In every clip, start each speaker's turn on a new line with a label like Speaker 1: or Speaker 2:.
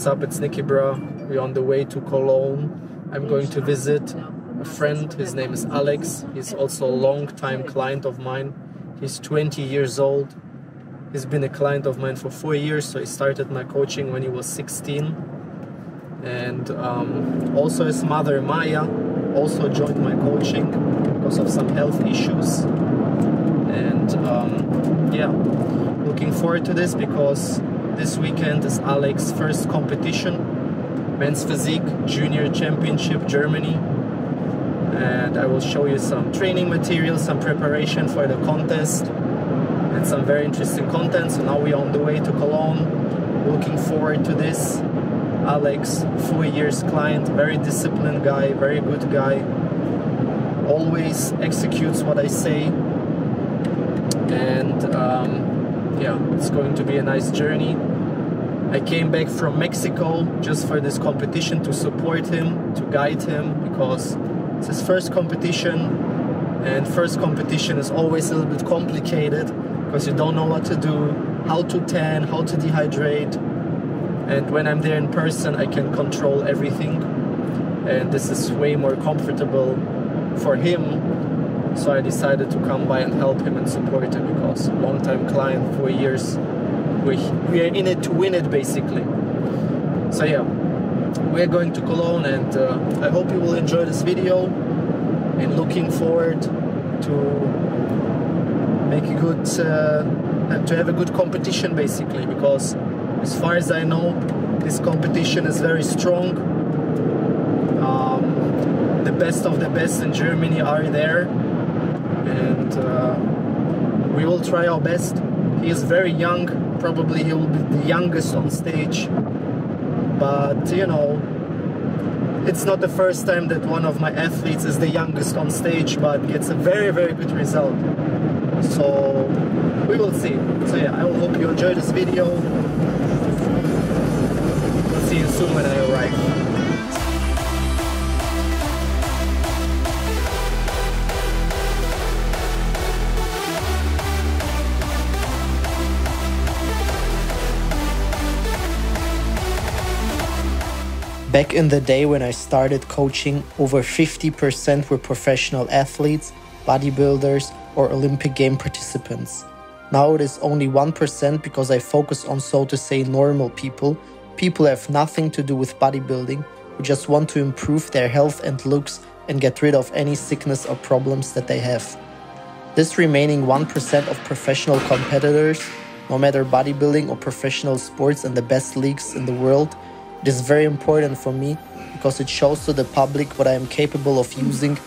Speaker 1: What's up? It's Niki Brah. We're on the way to Cologne. I'm going to visit a friend. His name is Alex. He's also a long-time client of mine. He's 20 years old. He's been a client of mine for four years. So he started my coaching when he was 16. And um, also his mother Maya also joined my coaching because of some health issues. And um, yeah, looking forward to this because this weekend is Alex's first competition, men's physique junior championship Germany. And I will show you some training material, some preparation for the contest, and some very interesting content. So now we're on the way to Cologne. Looking forward to this. Alex, four years client, very disciplined guy, very good guy. Always executes what I say. And um, yeah, it's going to be a nice journey. I came back from Mexico just for this competition to support him, to guide him, because it's his first competition, and first competition is always a little bit complicated because you don't know what to do, how to tan, how to dehydrate. And when I'm there in person, I can control everything, and this is way more comfortable for him. So I decided to come by and help him and support him because long-time client, four years we, we are in it to win it basically. So yeah. We're going to Cologne and uh, I hope you will enjoy this video and looking forward to make a good uh, to have a good competition basically because as far as I know this competition is very strong. Um, the best of the best in Germany are there. And uh, we will try our best. He is very young probably he will be the youngest on stage. But you know it's not the first time that one of my athletes is the youngest on stage but gets a very very good result. So we will see. So yeah i hope you enjoy this video. I'll see you soon when i arrive Back in the day when I started coaching, over 50% were professional athletes, bodybuilders, or Olympic game participants. Now it is only 1% because I focus on so to say normal people, people have nothing to do with bodybuilding, who just want to improve their health and looks and get rid of any sickness or problems that they have. This remaining 1% of professional competitors, no matter bodybuilding or professional sports in the best leagues in the world, it is very important for me because it shows to the public what I am capable of using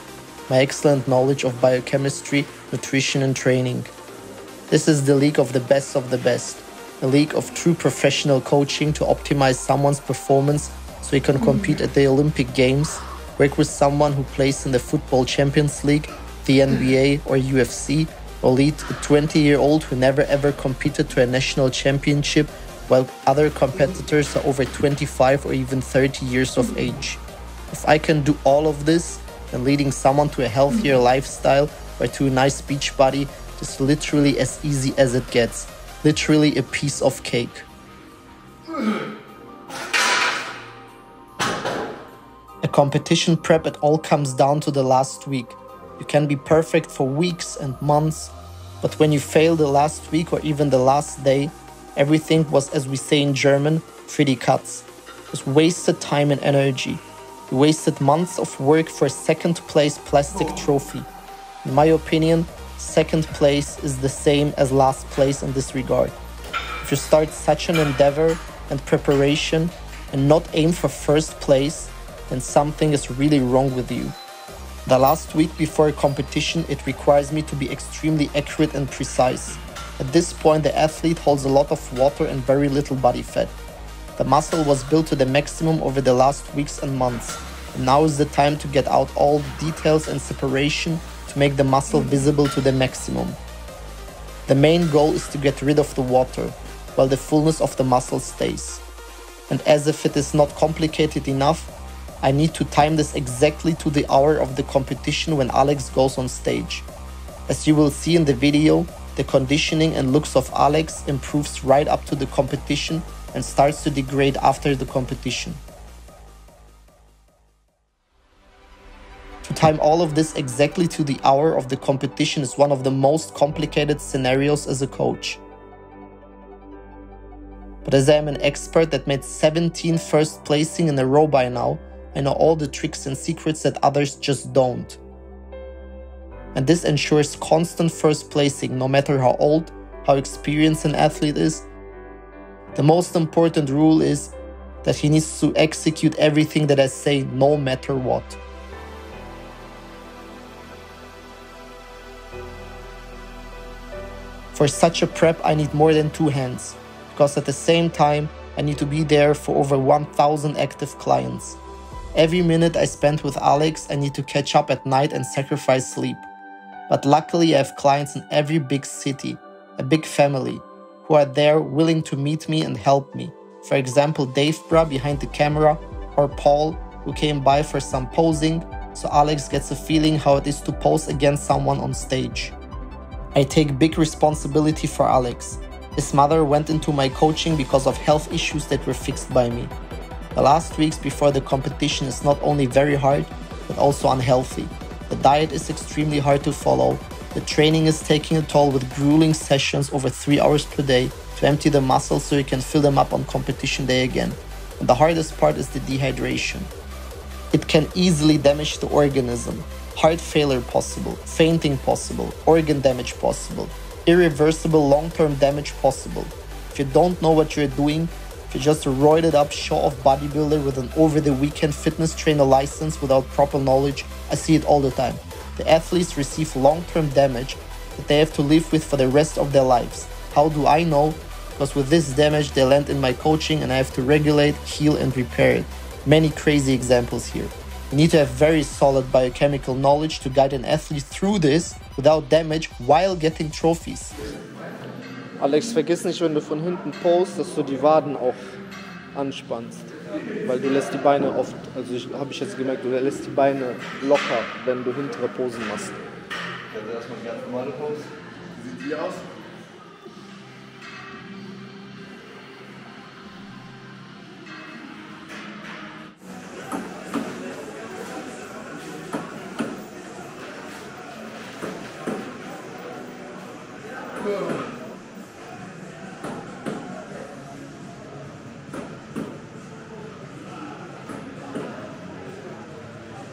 Speaker 1: my excellent knowledge of biochemistry, nutrition, and training. This is the league of the best of the best, a league of true professional coaching to optimize someone's performance so he can compete at the Olympic Games, work with someone who plays in the Football Champions League, the NBA, or UFC, or lead a 20 year old who never ever competed to a national championship while other competitors are over 25 or even 30 years of age. If I can do all of this, then leading someone to a healthier lifestyle or to a nice beach body is literally as easy as it gets. Literally a piece of cake. A competition prep, it all comes down to the last week. You can be perfect for weeks and months, but when you fail the last week or even the last day, Everything was, as we say in German, pretty cuts. It was wasted time and energy. We wasted months of work for a second place plastic oh. trophy. In my opinion, second place is the same as last place in this regard. If you start such an endeavor and preparation and not aim for first place, then something is really wrong with you. The last week before a competition, it requires me to be extremely accurate and precise. At this point, the athlete holds a lot of water and very little body fat. The muscle was built to the maximum over the last weeks and months, and now is the time to get out all details and separation to make the muscle visible to the maximum. The main goal is to get rid of the water, while the fullness of the muscle stays. And as if it is not complicated enough, I need to time this exactly to the hour of the competition when Alex goes on stage. As you will see in the video, the conditioning and looks of Alex improves right up to the competition and starts to degrade after the competition. To time all of this exactly to the hour of the competition is one of the most complicated scenarios as a coach. But as I am an expert that made 17 first placing in a row by now, I know all the tricks and secrets that others just don't. And this ensures constant first placing no matter how old, how experienced an athlete is. The most important rule is that he needs to execute everything that I say no matter what. For such a prep, I need more than two hands, because at the same time, I need to be there for over 1000 active clients. Every minute I spend with Alex, I need to catch up at night and sacrifice sleep. But luckily, I have clients in every big city, a big family, who are there willing to meet me and help me. For example, Dave Bra behind the camera, or Paul, who came by for some posing, so Alex gets a feeling how it is to pose against someone on stage. I take big responsibility for Alex. His mother went into my coaching because of health issues that were fixed by me. The last weeks before the competition is not only very hard, but also unhealthy. The diet is extremely hard to follow. The training is taking a toll with grueling sessions over 3 hours per day to empty the muscles so you can fill them up on competition day again. And the hardest part is the dehydration. It can easily damage the organism. Heart failure possible, fainting possible, organ damage possible, irreversible long-term damage possible. If you don't know what you're doing, to just a roided up show-off bodybuilder with an over-the-weekend fitness trainer license without proper knowledge, I see it all the time. The athletes receive long-term damage that they have to live with for the rest of their lives. How do I know? Because with this damage they land in my coaching and I have to regulate, heal and repair it. Many crazy examples here. You need to have very solid biochemical knowledge to guide an athlete through this without damage while getting trophies.
Speaker 2: Alex, vergiss nicht, wenn du von hinten post, dass du die Waden auch anspannst. Weil du lässt die Beine oft, also habe ich jetzt gemerkt, du lässt die Beine locker, wenn du hintere Posen machst.
Speaker 3: Also erstmal die ganz normale Pose. Wie sieht die aus?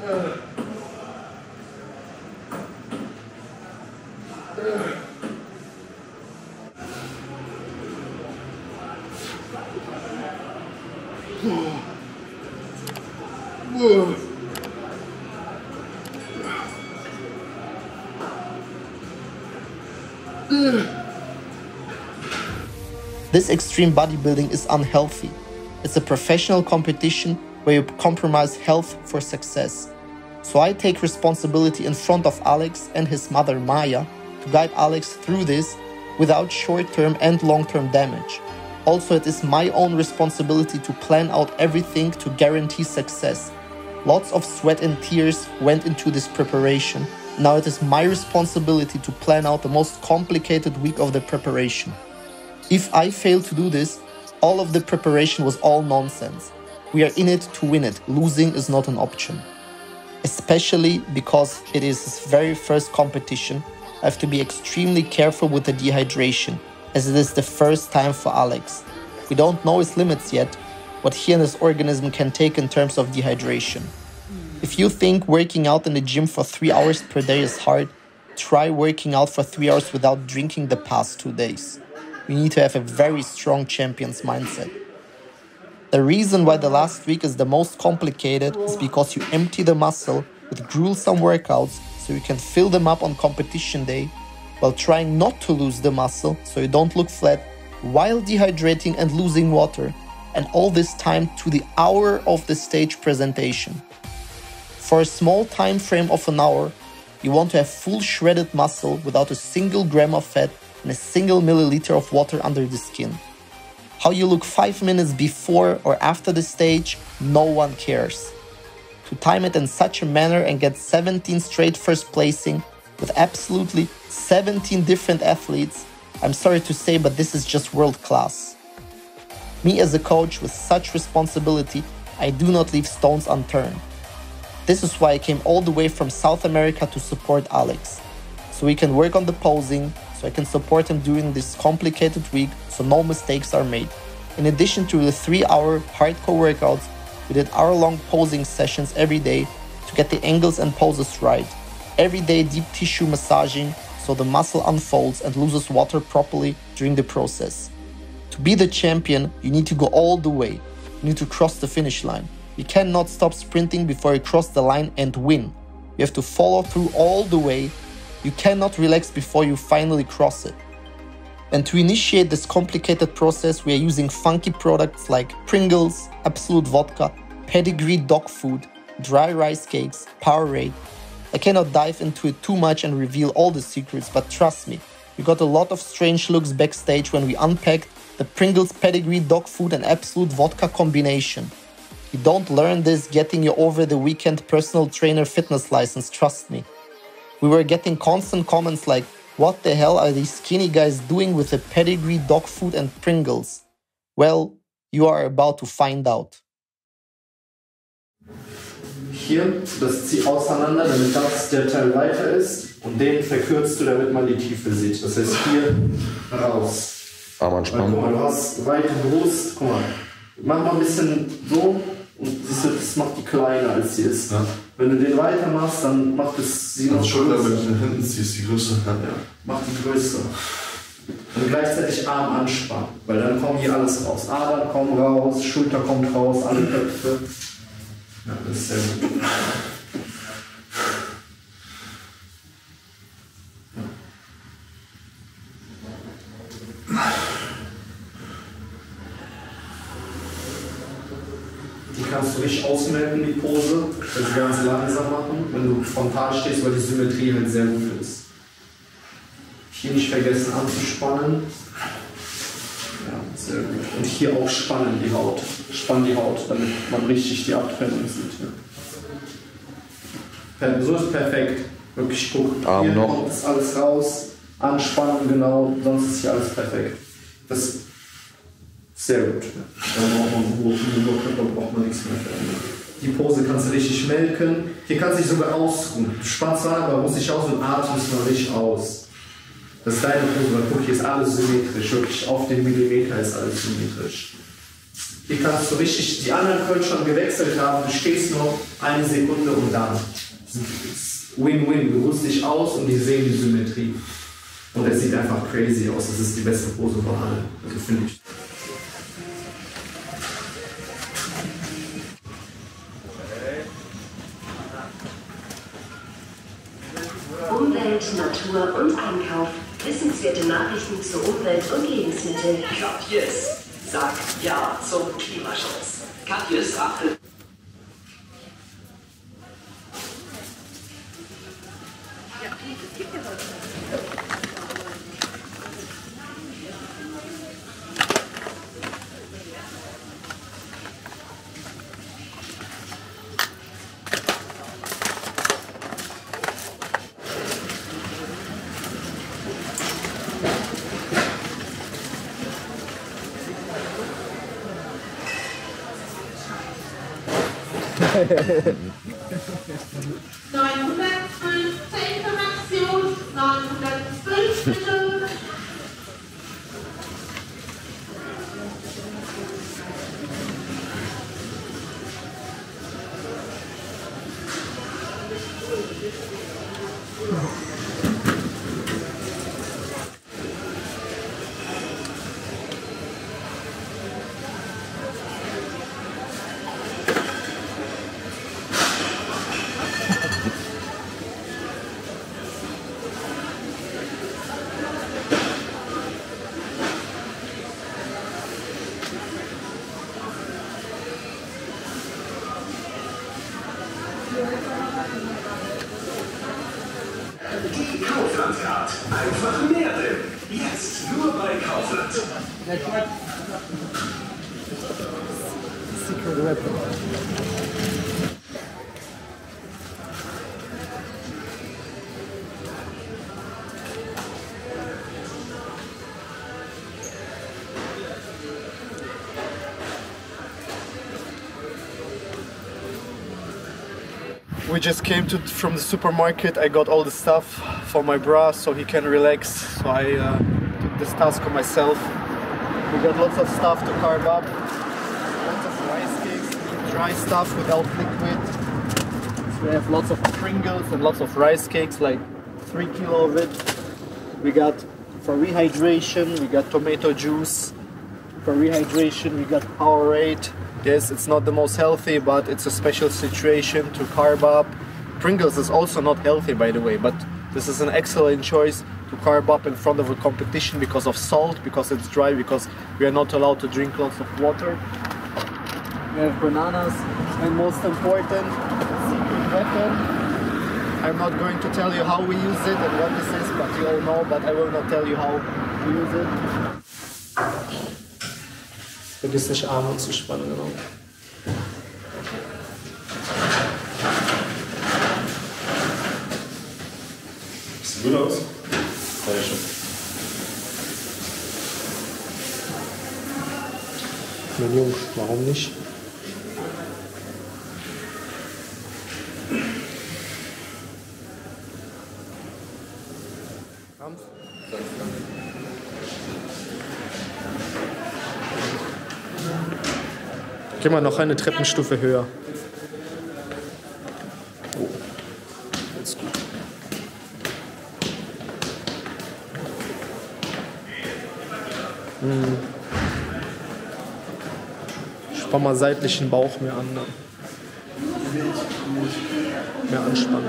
Speaker 1: This extreme bodybuilding is unhealthy. It's a professional competition where you compromise health for success. So I take responsibility in front of Alex and his mother Maya to guide Alex through this without short term and long term damage. Also, it is my own responsibility to plan out everything to guarantee success. Lots of sweat and tears went into this preparation. Now it is my responsibility to plan out the most complicated week of the preparation. If I fail to do this, all of the preparation was all nonsense. We are in it to win it. Losing is not an option. Especially because it is his very first competition, I have to be extremely careful with the dehydration, as it is the first time for Alex. We don't know his limits yet, what he and his organism can take in terms of dehydration. If you think working out in the gym for three hours per day is hard, try working out for three hours without drinking the past two days. You need to have a very strong champion's mindset. The reason why the last week is the most complicated is because you empty the muscle with gruesome workouts so you can fill them up on competition day while trying not to lose the muscle so you don't look flat while dehydrating and losing water and all this time to the hour of the stage presentation. For a small time frame of an hour, you want to have full shredded muscle without a single gram of fat and a single milliliter of water under the skin. How you look 5 minutes before or after the stage, no one cares. To time it in such a manner and get 17 straight first placing with absolutely 17 different athletes, I'm sorry to say, but this is just world class. Me as a coach with such responsibility, I do not leave stones unturned. This is why I came all the way from South America to support Alex. So we can work on the posing, so I can support him during this complicated week so no mistakes are made. In addition to the three hour hardcore workouts, we did hour long posing sessions every day to get the angles and poses right. Every day deep tissue massaging so the muscle unfolds and loses water properly during the process. To be the champion, you need to go all the way. You need to cross the finish line. You cannot stop sprinting before you cross the line and win. You have to follow through all the way. You cannot relax before you finally cross it. And to initiate this complicated process, we are using funky products like Pringles, Absolut Vodka, Pedigree dog food, dry rice cakes, Powerade. I cannot dive into it too much and reveal all the secrets, but trust me, we got a lot of strange looks backstage when we unpacked the Pringles Pedigree dog food and Absolut Vodka combination. You don't learn this getting your over the weekend personal trainer fitness license, trust me. We were getting constant comments like, what the hell are these skinny guys doing with a pedigree dog food and Pringles? Well, you are about to find out.
Speaker 2: Hier, das zieh auseinander, damit das der Teil weiter ist und den verkürzt du, damit man die Tiefe sieht. Das heißt hier raus.
Speaker 4: Arm
Speaker 2: Weil,
Speaker 4: anspannen.
Speaker 2: guck mal, du hast weite Brust, guck mal, mach mal ein bisschen so und siehst du, das macht die kleiner als sie ist.
Speaker 5: Ja.
Speaker 2: Wenn du den weitermachst, dann macht es sie noch
Speaker 5: Schulter, wenn
Speaker 2: größer.
Speaker 5: du nach hinten ziehst, die Größe. Ja, ja.
Speaker 2: Mach die größer. Und gleichzeitig Arm anspannen, weil dann kommt hier alles raus. Adern kommen raus, Schulter kommt raus, alle Köpfe. Ja, das ist sehr gut. Die kannst du richtig ausmelden, die Pose. Also ganz langsam machen, wenn du frontal stehst, weil die Symmetrie halt sehr gut ist. Hier nicht vergessen anzuspannen. Ja, sehr gut. Und hier auch spannen die Haut. Spann die Haut, damit man richtig die Abtrennung sieht. Ja. So ist perfekt. Wirklich guck.
Speaker 4: Arm
Speaker 2: hier
Speaker 4: noch.
Speaker 2: kommt das alles raus. Anspannen, genau. Sonst ist hier alles perfekt. Das sehr gut. Da braucht man braucht man nichts mehr verändern. Die Pose kannst du richtig melken. Hier kannst du dich sogar ausruhen. Du spannst an, aber ruhst dich aus und atmest mal richtig aus. Das ist deine Pose, guck, hier ist alles symmetrisch. Wirklich auf den Millimeter ist alles symmetrisch. Hier kannst du richtig, die anderen können schon gewechselt haben. Du stehst noch eine Sekunde und dann. Win-win. Du ruhst dich aus und die sehen die Symmetrie. Und es sieht einfach crazy aus. Das ist die beste Pose von allen. Also finde ich.
Speaker 6: Natur und Einkauf. Wissenswerte Nachrichten zu Umwelt und Lebensmitteln.
Speaker 7: Katjes sagt Ja zum Klimaschutz. Katjes achtet.
Speaker 8: Information, 905 bitte.
Speaker 2: Just came to from the supermarket. I got all the stuff for my bra so he can relax. So I uh, took this task on myself. We got lots of stuff to carve up. Lots of rice cakes, dry stuff without liquid. So we have lots of Pringles and lots of rice cakes, like three kilo of it. We got for rehydration, we got tomato juice. For rehydration, we got Powerade. Yes, it's not the most healthy, but it's a special situation to carb up. Pringles is also not healthy, by the way, but this is an excellent choice to carb up in front of a competition because of salt, because it's dry, because we are not allowed to drink lots of water. We have bananas, and most important, secret weapon. I'm not going to tell you how we use it and what this is, but you all know, but I will not tell you how we use it. Vergiss nicht Arme zu spannen, genau.
Speaker 3: Sieht gut aus. Sehr schön.
Speaker 2: Mein Jungs, warum nicht? Geh mal noch eine Treppenstufe höher. Oh. Jetzt gut. Hm. Spann mal seitlich den Bauch mehr an. Ne? Mehr anspannen.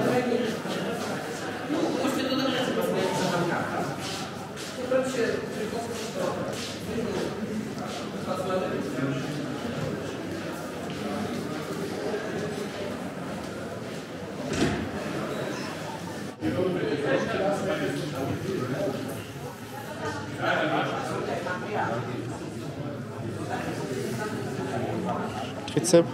Speaker 2: Trizep.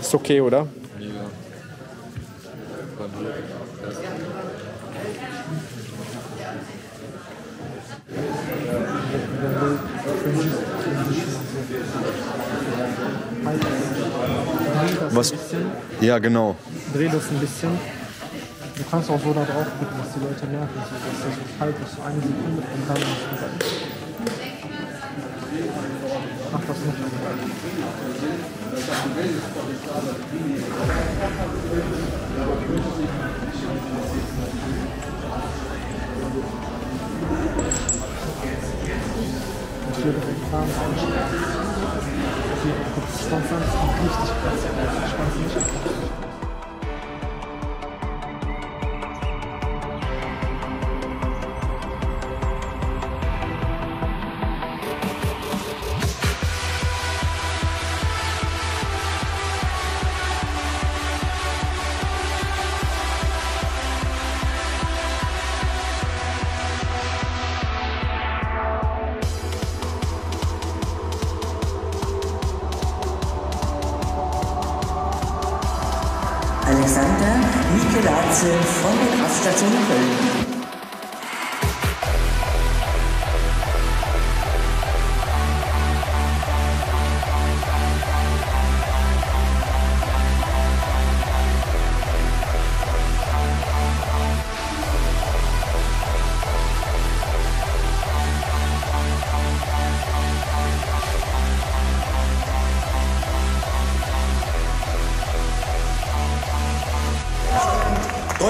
Speaker 2: Ist okay, oder?
Speaker 3: Gut. Was? Ja, genau.
Speaker 2: Dreh das ein bisschen. Kannst auch so da drauf gucken, dass die Leute merken, so, dass das so kalt ist, so eine Sekunde und dann ist. Mach das noch. Und hier direkt fahren, einstellen. Hier, Stand sonst richtig krass.
Speaker 9: 在真的。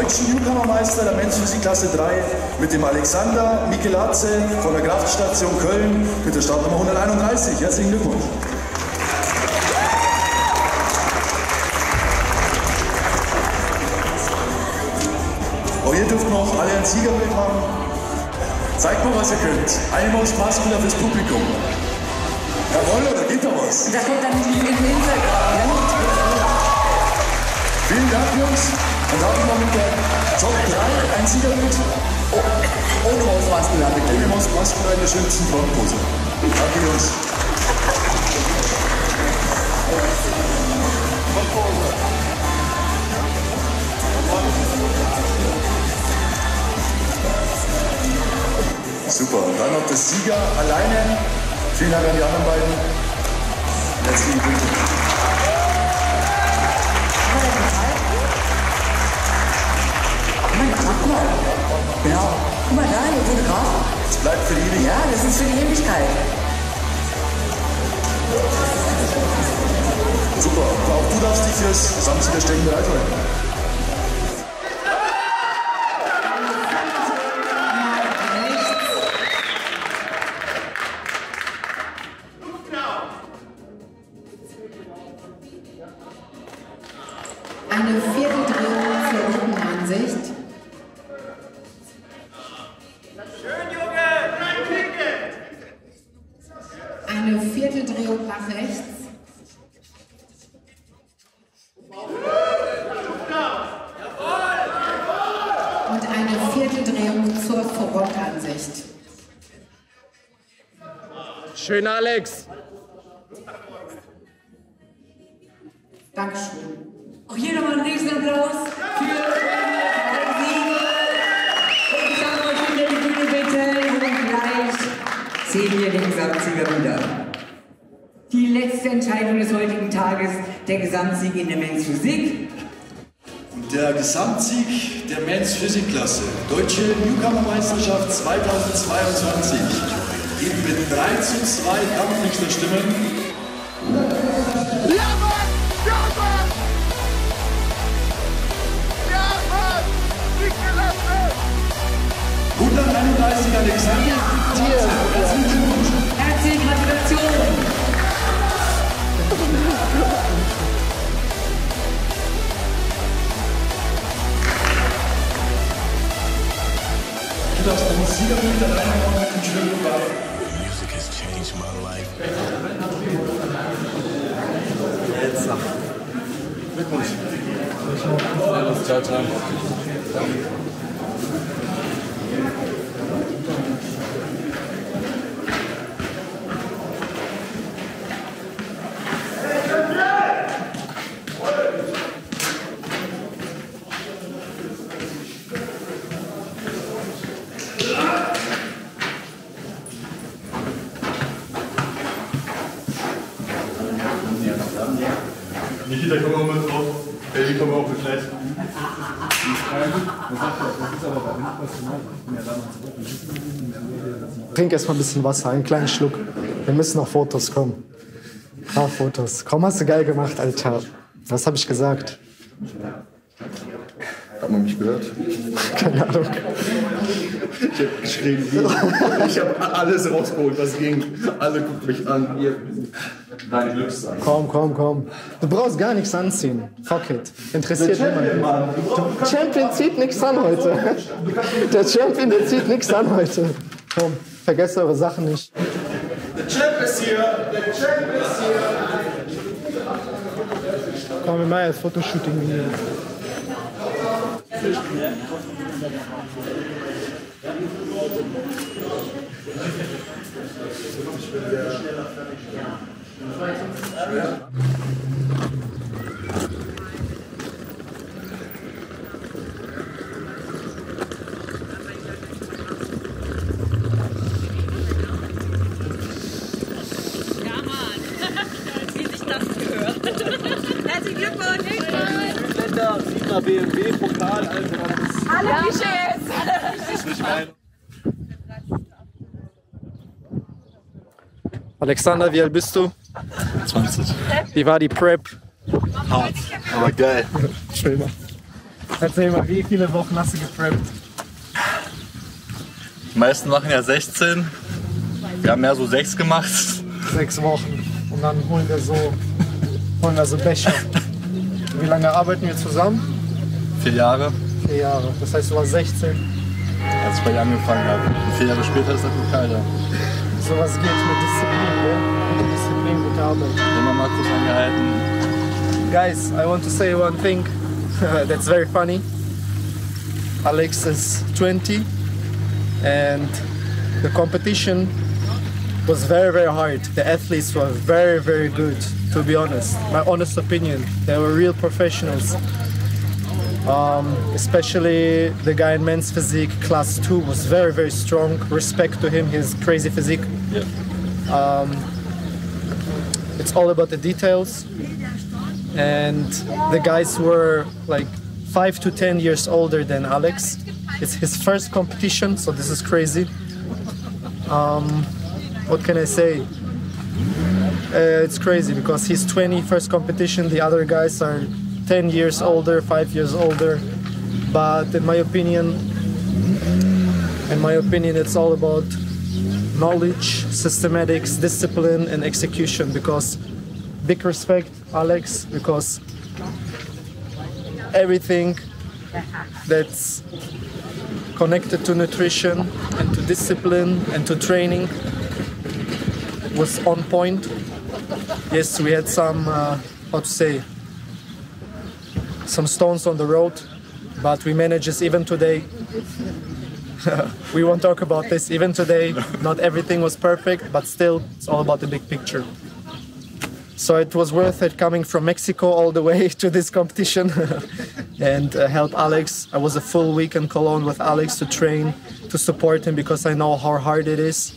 Speaker 10: Deutschen Newcomermeister der Men's Klasse 3 mit dem Alexander Michelazze von der Kraftstation Köln mit der Startnummer 131. Herzlichen Glückwunsch. Aber ihr dürft noch alle ein Siegerbild haben. Zeigt mal, was ihr könnt. Eine Maus Maskulin fürs Publikum. Jawohl, oder geht da was?
Speaker 9: Da kommt dann die Instagram.
Speaker 10: Vielen Dank, Jungs. Dann darf ich mal mit der Top 3 ein Siegerbild.
Speaker 9: Ohne Mausmasken bitte.
Speaker 10: Ohne Maus Maskulin in der schönsten Frontpose. Danke, Jungs. Super. Und dann noch der Sieger alleine. Vielen Dank an die anderen beiden. Herzlichen Glückwunsch.
Speaker 9: Guck mal da, der Fotograf.
Speaker 10: Es bleibt für die ewig.
Speaker 9: Ja, das ist für die Ewigkeit.
Speaker 10: Super. Und auch du darfst dich fürs Gesamtsieger Stechen bereithalten.
Speaker 11: Eine
Speaker 4: Schön, Alex.
Speaker 11: Dankeschön.
Speaker 9: Auch hier nochmal einen Riesenapplaus für unsere Siege. Und ich sage euch hinter die Bühne bitte und gleich sehen wir den Gesamtsieger wieder. Die letzte Entscheidung des heutigen Tages, der Gesamtsieg in der Men's Physik.
Speaker 10: Der Gesamtsieg der Men's Physikklasse, Deutsche Newcomer-Meisterschaft 2022, geht mit 3 zu 2 Kampfrichterstimmen
Speaker 2: Trink erstmal ein bisschen Wasser, einen kleinen Schluck. Wir müssen noch Fotos kommen. Ja, Fotos. Komm, hast du geil gemacht, Alter. Was habe ich gesagt?
Speaker 5: Hat man mich gehört?
Speaker 2: Keine Ahnung.
Speaker 5: Ich hab geschrien. Ich hab alles rausgeholt, was ging. Alle gucken mich an. Ihr. Dein Glücksein.
Speaker 2: Komm, komm, komm. Du brauchst gar nichts anziehen. Fuck it. Interessiert niemanden. Der Champion zieht nichts an heute. Der Champion, der zieht nichts an heute. Komm, vergesst eure Sachen nicht.
Speaker 10: Der Champ ist hier. Der Champ ist hier.
Speaker 2: Komm, wir machen jetzt Fotoshooting hier.
Speaker 12: Ja, Mann. Wie sich das gehört. Herzlichen Glückwunsch.
Speaker 5: Länder, 7er BMW, Pokal, Alter. Das ist,
Speaker 12: Alle Klischees.
Speaker 5: Mein.
Speaker 4: Alexander, wie alt bist du?
Speaker 5: 20.
Speaker 4: Wie war die Prep?
Speaker 5: Hart, aber geil.
Speaker 2: Schön. Erzähl mal, wie viele Wochen hast du gepreppt?
Speaker 5: Die meisten machen ja 16. Wir haben ja so 6 gemacht.
Speaker 2: Sechs Wochen. Und dann holen wir so, holen wir so Becher. Wie lange arbeiten wir zusammen?
Speaker 5: Vier Jahre.
Speaker 2: Vier Jahre. Das heißt, du warst 16.
Speaker 3: Als ich bei ihr angefangen habe. Und vier Jahre später ist er Pokalter.
Speaker 2: Sowas geht mit Disziplin, gell? Mit Disziplin, gute Arbeit.
Speaker 3: Immer mal kurz angehalten.
Speaker 2: Guys, I want to say one thing that's very funny. Alex is 20 and the competition was very, very hard. The athletes were very, very good, to be honest. My honest opinion. They were real professionals. Um, especially the guy in men's physique, class two, was very, very strong. Respect to him, his crazy physique.
Speaker 3: Yeah.
Speaker 2: Um, it's all about the details. And the guys were like five to ten years older than Alex. It's his first competition, so this is crazy. Um, what can I say? Uh, it's crazy because he's 20, first competition. The other guys are 10 years older, five years older. But in my opinion, in my opinion, it's all about knowledge, systematics, discipline, and execution. Because big respect, Alex, because everything that's connected to nutrition and to discipline and to training was on point. Yes, we had some, uh, how to say, some stones on the road, but we managed this even today. we won't talk about this. Even today, not everything was perfect, but still, it's all about the big picture. So it was worth it coming from Mexico all the way to this competition and uh, help Alex. I was a full week in Cologne with Alex to train, to support him because I know how hard it is.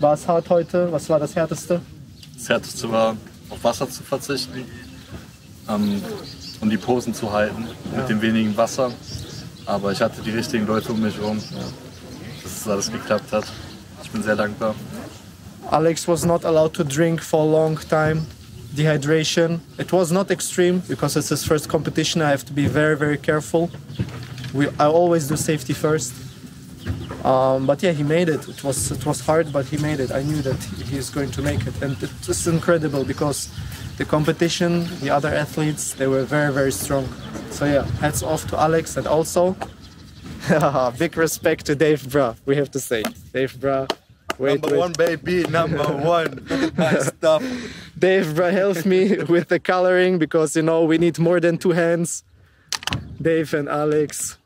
Speaker 2: War es hart heute? Was war das Härteste?
Speaker 3: Das Härteste war, auf Wasser zu verzichten ähm, und die Posen zu halten
Speaker 2: Ja.
Speaker 3: mit dem wenigen Wasser. Aber ich hatte die richtigen Leute um mich herum, dass es alles geklappt hat. Ich bin sehr dankbar.
Speaker 2: Alex was not allowed to drink for a long time. Dehydration. It was not extreme because it's his first competition. I have to be very, very careful. We, I always do safety first. Um, but yeah, he made it. It was it was hard, but he made it. I knew that he was going to make it, and it was incredible because the competition, the other athletes, they were very, very strong. So yeah, hats off to Alex, and also big respect to Davebrah. We have to say, Davebrah. Wait,
Speaker 5: number
Speaker 2: wait.
Speaker 5: one, baby, number one. nice stuff.
Speaker 2: Davebrah helped me with the coloring because you know we need more than two hands. Dave and Alex.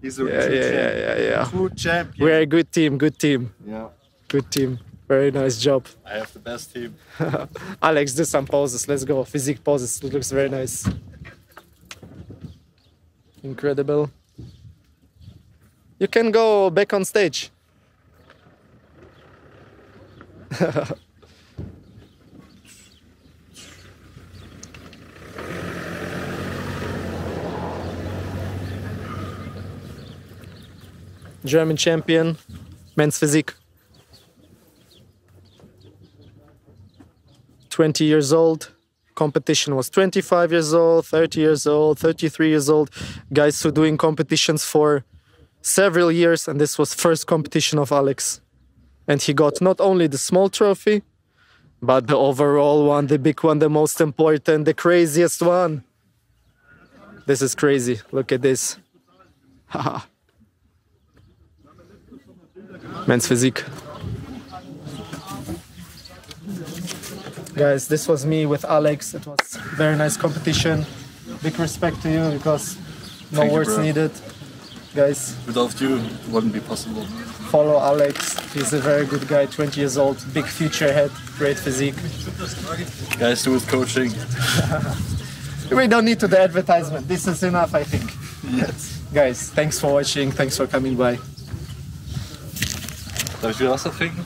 Speaker 5: He's a
Speaker 2: Yeah,
Speaker 5: true
Speaker 2: yeah, yeah, yeah, yeah.
Speaker 5: True champion.
Speaker 2: We're a good team, good team.
Speaker 5: Yeah.
Speaker 2: Good team. Very nice job.
Speaker 3: I have the best team.
Speaker 2: Alex, do some poses. Let's go. Physique poses. It looks very nice. Incredible. You can go back on stage. German champion, men's physique. 20 years old. Competition was 25 years old, 30 years old, 33 years old. Guys who doing competitions for several years, and this was first competition of Alex. And he got not only the small trophy, but the overall one, the big one, the most important, the craziest one. This is crazy. Look at this. Men's physique. Guys, this was me with Alex. It was very nice competition. Big respect to you because no
Speaker 3: Thank
Speaker 2: words
Speaker 3: bro.
Speaker 2: needed. Guys,
Speaker 3: Without you, it wouldn't be possible.
Speaker 2: follow Alex. He's a very good guy, 20 years old, big future ahead, great physique.
Speaker 3: Guys, do with coaching.
Speaker 2: We don't need to the advertisement. This is enough, I think.
Speaker 3: Yes.
Speaker 2: Guys, thanks for watching. Thanks for coming by.
Speaker 3: Darf ich wieder Wasser trinken?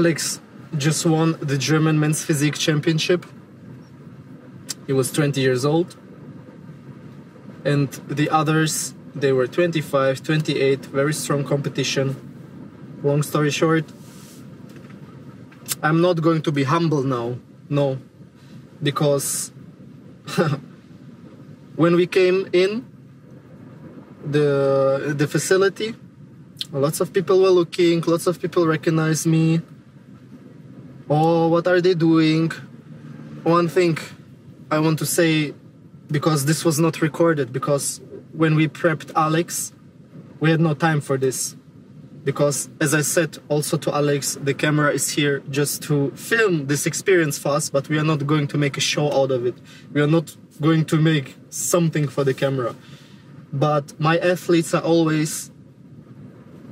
Speaker 2: Alex just won the German men's physique championship. He was 20 years old. And the others, they were 25, 28, very strong competition. Long story short, I'm not going to be humble now. No. Because when we came in the the facility, lots of people were looking, lots of people recognized me. What are they doing? One thing I want to say because this was not recorded because when we prepped Alex, we had no time for this because as I said also to Alex, the camera is here just to film this experience for us, but we are not going to make a show out of it. We are not going to make something for the camera. But my athletes are always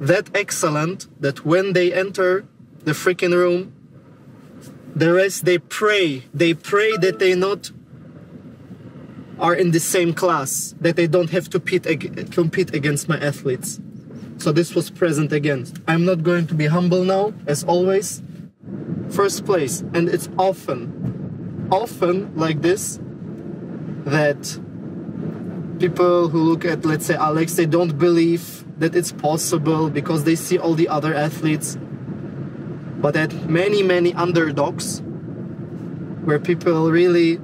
Speaker 2: that excellent that when they enter the freaking room, the rest they pray. They pray that they not are in the same class, that they don't have to compete, compete against my athletes. So this was present again. I'm not going to be humble now, as always. First place, and it's often, often like this, that people who look at, let's say, Alex, they don't believe that it's possible because they see all the other athletes. But at many, many underdogs, where people really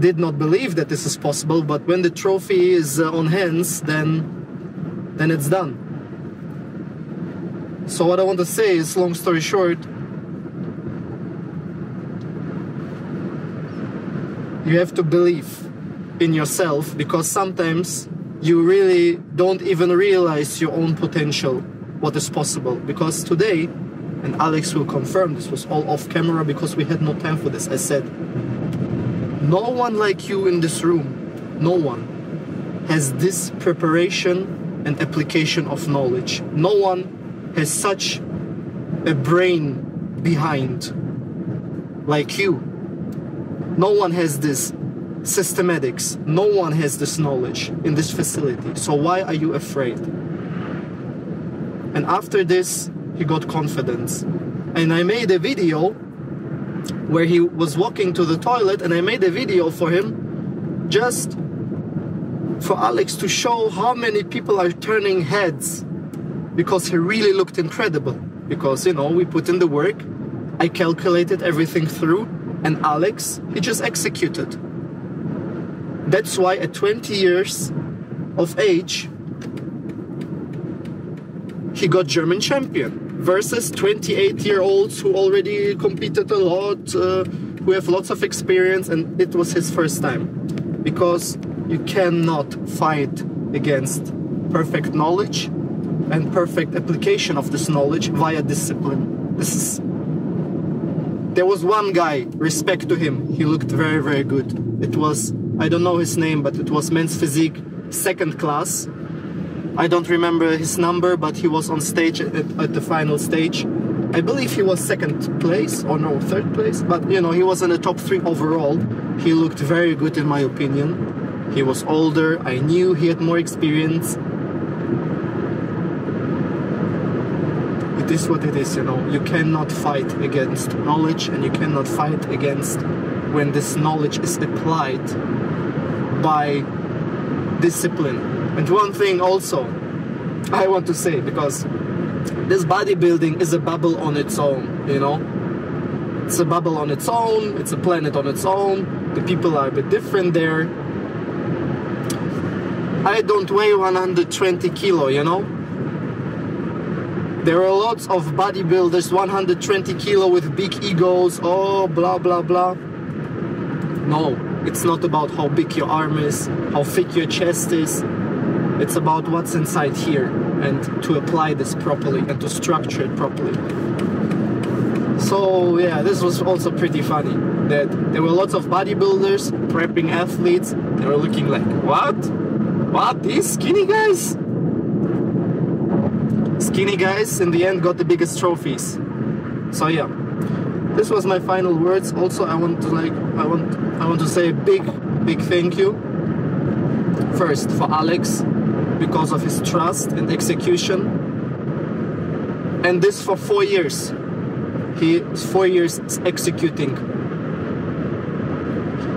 Speaker 2: did not believe that this is possible, but when the trophy is uh, on hands, then then it's done. So what I want to say is, long story short, you have to believe in yourself because sometimes you really don't even realize your own potential, what is possible. Because today, and Alex will confirm this was all off camera because we had no time for this. I said, no one like you in this room, no one has this preparation and application of knowledge. No one has such a brain behind like you. No one has this systematics. No one has this knowledge in this facility. So why are you afraid? And after this, got confidence. And I made a video where he was walking to the toilet and I made a video for him just for Alex to show how many people are turning heads because he really looked incredible. Because, you know, we put in the work, I calculated everything through, and Alex, he just executed. That's why at 20 years of age, he got German champion versus 28 year olds who already competed a lot, uh, who have lots of experience, and it was his first time. Because you cannot fight against perfect knowledge and perfect application of this knowledge via discipline. This is there was one guy, respect to him, he looked very, very good. It was, I don't know his name, but it was men's physique, second class. I don't remember his number, but he was on stage at, at the final stage. I believe he was second place, or no, third place, but you know, he was in the top three overall. He looked very good in my opinion. He was older, I knew he had more experience. It is what it is, you know. You cannot fight against knowledge and you cannot fight against when this knowledge is applied by discipline. And one thing also I want to say because this bodybuilding is a bubble on its own, you know. It's a bubble on its own, it's a planet on its own, the people are a bit different there, I don't weigh 120 kilo, you know? There are lots of bodybuilders 120 kilo with big egos, oh, blah, blah, blah. No, it's not about how big your arm is, how thick your chest is. It's about what's inside here and to apply this properly and to structure it properly. So yeah, this was also pretty funny that there were lots of bodybuilders, prepping athletes. They were looking like, what? What? These skinny guys? Skinny guys in the end got the biggest trophies. So yeah. This was my final words. Also I want to like I want I want to say a big big thank you first for Alex because of his trust and execution. And this for four years. He four years executing.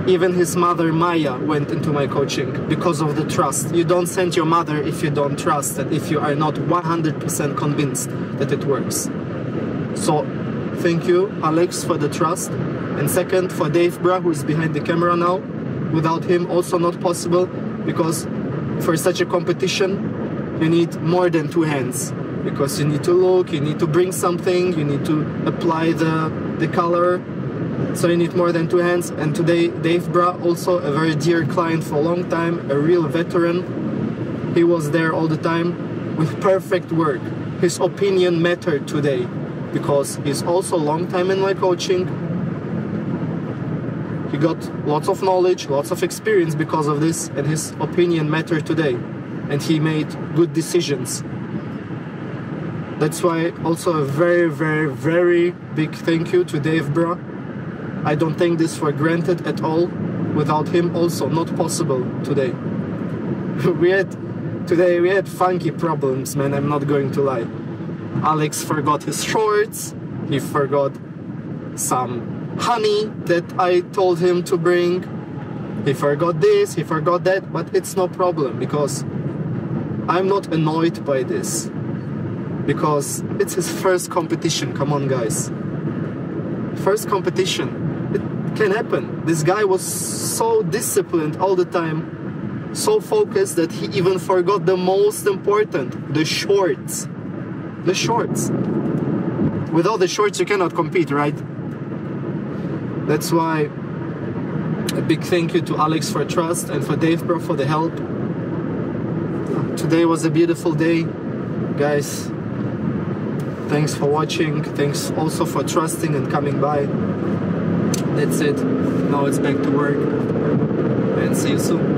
Speaker 2: Even his mother Maya went into my coaching because of the trust. You don't send your mother if you don't trust and if you are not 100% convinced that it works. So, thank you, Alex, for the trust. And second, for Davebrah, who is behind the camera now. Without him, also not possible because for such a competition, you need more than two hands because you need to look, you need to bring something, you need to apply the, the color. So you need more than two hands. And today, Davebrah, also a very dear client for a long time, a real veteran. He was there all the time with perfect work. His opinion mattered today because he's also a long time in my coaching. He got lots of knowledge, lots of experience because of this, and his opinion mattered today. And he made good decisions. That's why also a very, very, very big thank you to Davebrah. I don't take this for granted at all. Without him, also not possible today. we had today we had funky problems, man. I'm not going to lie. Alex forgot his shorts. He forgot some honey that I told him to bring. He forgot this, he forgot that, but it's no problem because I'm not annoyed by this. Because it's his first competition, come on, guys. First competition. It can happen. This guy was so disciplined all the time, so focused that he even forgot the most important the shorts the shorts. Without the shorts, you cannot compete, right? That's why a big thank you to Alex for trust and for Davebrah for the help. Today was a beautiful day, guys. Thanks for watching. Thanks also for trusting and coming by. That's it. Now it's back to work. And see you soon.